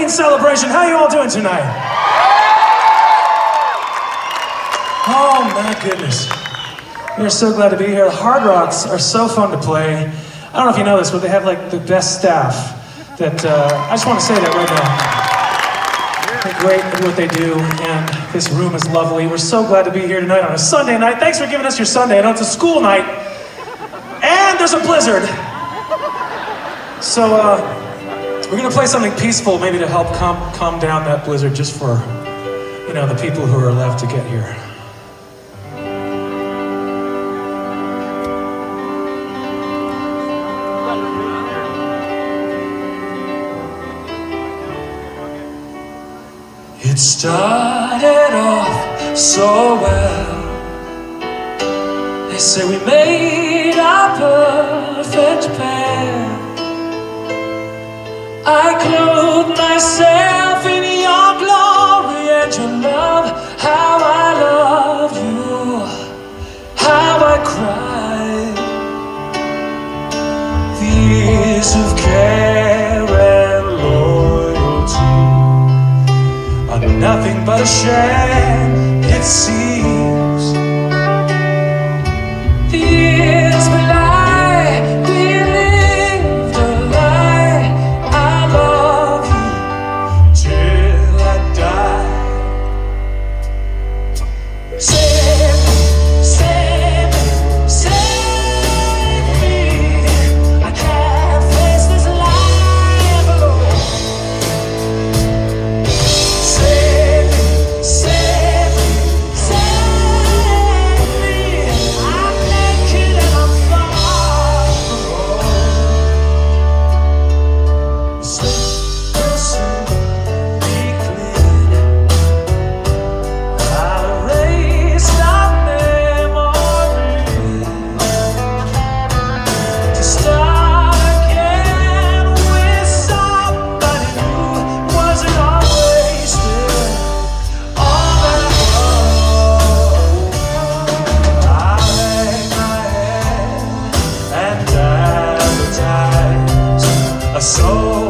Halloween celebration. How you all doing tonight? Oh my goodness. We are so glad to be here. The Hard Rocks are so fun to play. I don't know if you know this, but they have like the best staff. That uh, I just want to say that right now. They're great at what they do, and this room is lovely. We're so glad to be here tonight on a Sunday night. Thanks for giving us your Sunday. I know it's a school night, and there's a blizzard. So uh, we're gonna play something peaceful, maybe to help calm, calm down that blizzard, just for you know the people who are left to get here. It started off so well. They say we made our perfect pair. I clothed myself in your glory and your love. How I love you, how I. The years of care and loyalty are nothing but a sham. It seems. So. soul.